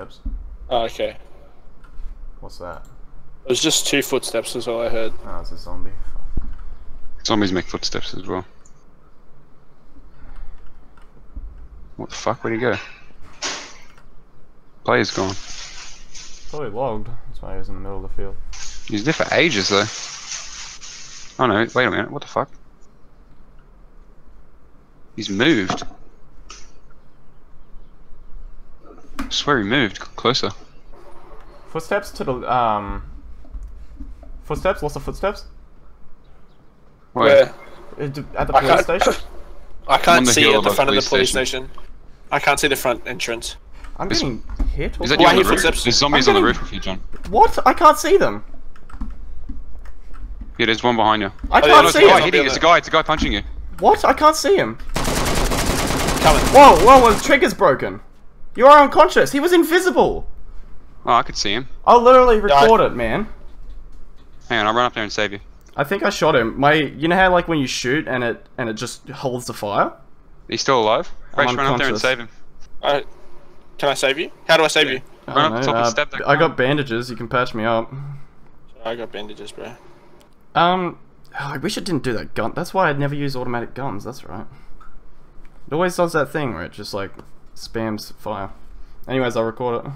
Steps. Oh, okay. What's that? It was just two footsteps, is all I heard. Oh, it's a zombie. Fuck. Zombies make footsteps as well. What the fuck? Where'd he go? Player's gone. Probably logged. That's why he was in the middle of the field. He's there for ages though. Oh no, wait a minute, what the fuck? He's moved. I swear he moved closer. Footsteps to the um. Footsteps. Lots of footsteps. Wait, Where? Uh, At the I police can't- station. I can't see hill at the front of the police police station. station. I can't see the front entrance. I'm Is- getting hit. Or Is that you on the roof? footsteps? There's zombies I'm on the roof with you, John. What? I can't see them. Yeah, there's one behind you. I Oh, can't no, it's a see guy him. hitting it's a guy, it's a guy punching you. What? I can't see him. Coming. Whoa, whoa, whoa, the trigger's broken. You are unconscious. He was invisible. Oh, I could see him. I'll literally record it, man. Hang on, I'll run up there and save you. I think I shot him. My, you know how like when you shoot and it and it just holds the fire. He's still alive? I'm Rach, run up there and save him. I, can I save you? How do I save you? I Run don't up the top know, and uh, stab that I got bandages. You can patch me up. I got bandages, bro. Um, I wish it didn't do that gun. That's why I'd never use automatic guns. That's right. It always does that thing where it just like spams fire. Anyways, I'll record it.